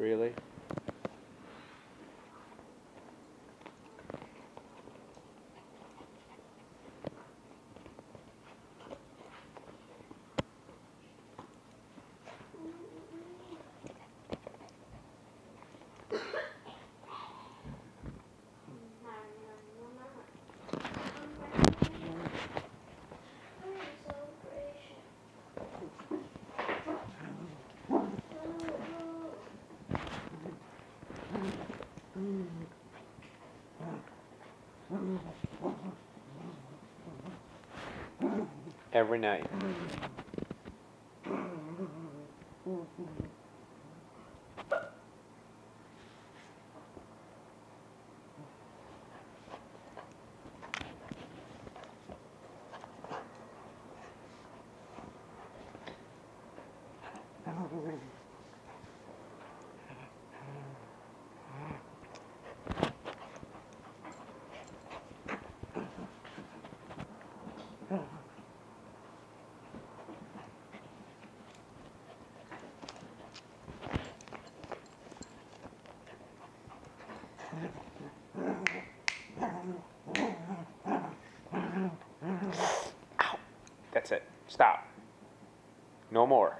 Really? Every night. Ow. That's it. Stop. No more.